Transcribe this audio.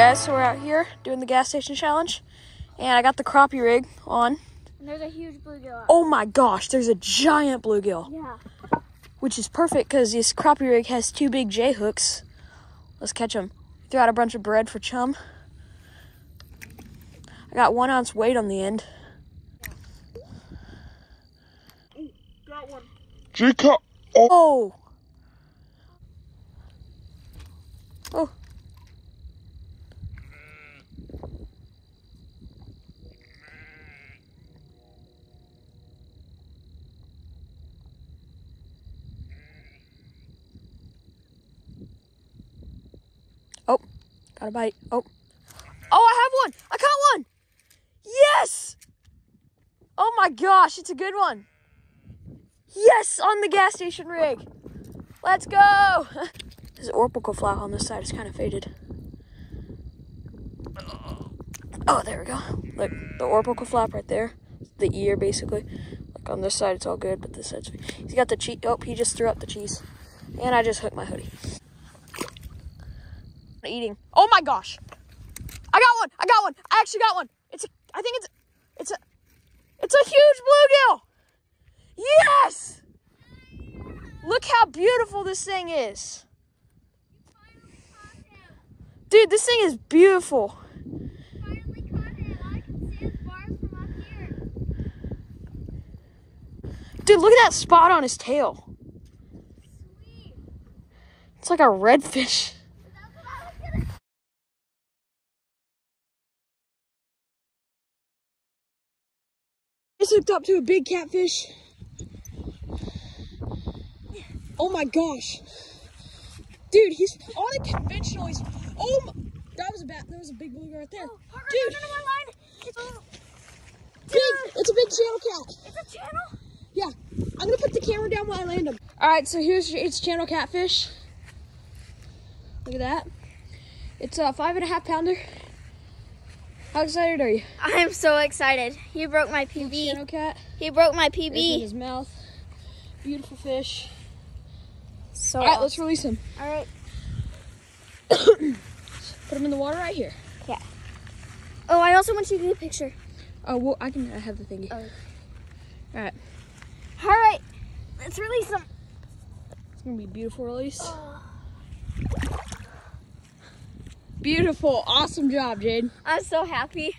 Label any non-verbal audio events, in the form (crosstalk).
guys, so we're out here doing the gas station challenge, and I got the crappie rig on. And there's a huge bluegill. Oh my gosh, there's a giant bluegill, Yeah. which is perfect because this crappie rig has two big J hooks. Let's catch them. Threw out a bunch of bread for chum. I got one ounce weight on the end. Got one. Chica. Oh. Oh. Oh, got a bite. Oh. Oh, I have one. I caught one. Yes. Oh my gosh, it's a good one. Yes, on the gas station rig. Let's go. (laughs) This orbital flap on this side is kind of faded. Oh, there we go. Look, the orbital flap right there. The ear, basically. Like on this side, it's all good, but this side's. He's got the cheese. Oh, he just threw up the cheese. And I just hooked my hoodie. Eating. Oh my gosh. I got one. I got one. I actually got one. It's a, I think it's, it's a, it's a huge bluegill. Yes! Look how beautiful this thing is. Dude, this thing is beautiful. Dude, look at that spot on his tail. It's like a redfish. Just hooked up to a big catfish. Oh my gosh. Dude, he's on a conventional. He's oh my, that was a bat. That was a big blue right there. Oh, Dude, big. It's a big channel cat. It's a channel. Yeah, I'm gonna put the camera down while I land him. All right, so here's your, it's channel catfish. Look at that. It's a five and a half pounder. How excited are you? I'm so excited. He broke my PB. Channel cat. He broke my There's in PB. his mouth. Beautiful fish. So All right, let's release him. All right. (coughs) Put him in the water right here. Yeah. Oh, I also want you to get a picture. Oh, well, I can I have the thingy. Oh. All right, All right. Let's release him. it's gonna be a beautiful release. Oh. Beautiful, awesome job, Jade. I'm so happy.